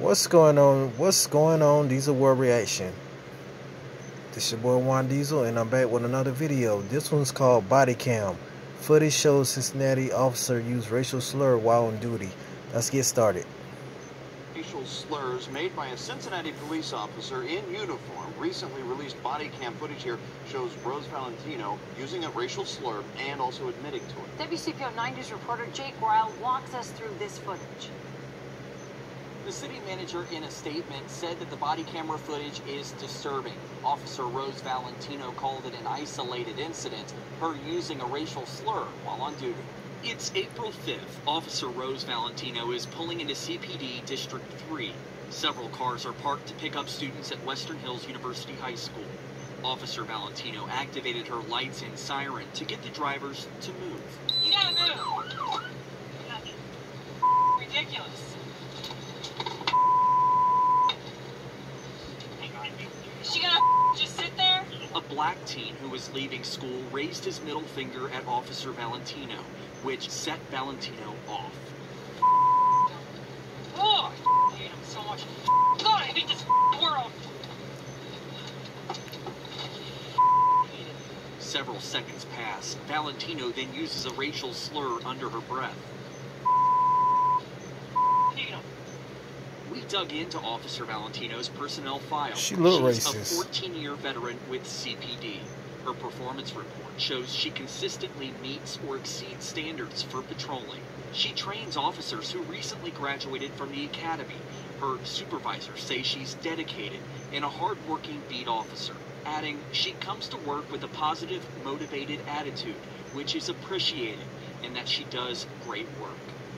What's going on? What's going on? Diesel World Reaction. This your boy Juan Diesel, and I'm back with another video. This one's called Body Cam. Footage shows Cincinnati officer used racial slur while on duty. Let's get started. Racial slurs made by a Cincinnati police officer in uniform. Recently released body cam footage here shows Rose Valentino using a racial slur and also admitting to it. WCPO 9 News reporter Jake Ryle walks us through this footage. The city manager in a statement said that the body camera footage is disturbing. Officer Rose Valentino called it an isolated incident, her using a racial slur while on duty. It's April 5th. Officer Rose Valentino is pulling into CPD District 3. Several cars are parked to pick up students at Western Hills University High School. Officer Valentino activated her lights and siren to get the drivers to move. You gotta move. Is she gonna just sit there? A black teen who was leaving school raised his middle finger at Officer Valentino, which set Valentino off. Oh, I hate him so much. God, I hate this world. Several seconds pass. Valentino then uses a racial slur under her breath. Hate him. We dug into Officer Valentino's personnel file. She look She's racist. a 14-year veteran with CPD. Her performance report shows she consistently meets or exceeds standards for patrolling. She trains officers who recently graduated from the academy. Her supervisors say she's dedicated and a hardworking beat officer, adding she comes to work with a positive, motivated attitude, which is appreciated, and that she does great work.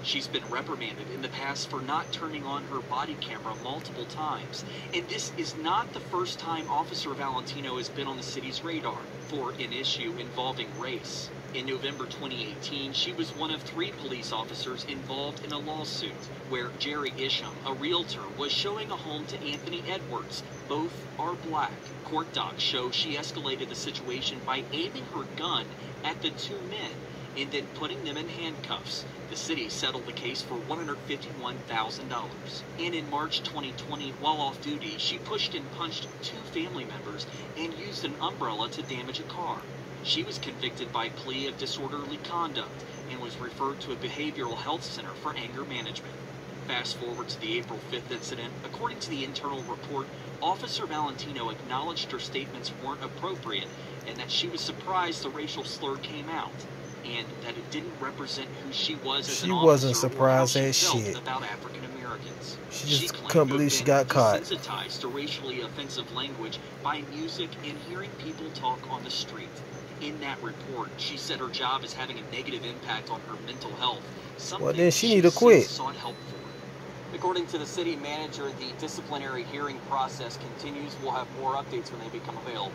She's been reprimanded in the past for not turning on her body camera multiple times. And this is not the first time Officer Valentino has been on the city's radar for an issue involving race. In November 2018, she was one of three police officers involved in a lawsuit where Jerry Isham, a realtor, was showing a home to Anthony Edwards. Both are black. Court docs show she escalated the situation by aiming her gun at the two men and then putting them in handcuffs. The city settled the case for $151,000. And in March 2020, while off duty, she pushed and punched two family members and used an umbrella to damage a car. She was convicted by plea of disorderly conduct and was referred to a behavioral health center for anger management. Fast forward to the April 5th incident. According to the internal report, Officer Valentino acknowledged her statements weren't appropriate and that she was surprised the racial slur came out and that it didn't represent who she was as She an wasn't officer or how surprised she as shit. about African Americans. She just claimed couldn't believe she got caught. Desensitized to racially offensive language by music and hearing people talk on the street. In that report, she said her job is having a negative impact on her mental health. Something then she need to quit. Sought help for. According to the city manager, the disciplinary hearing process continues. We'll have more updates when they become available.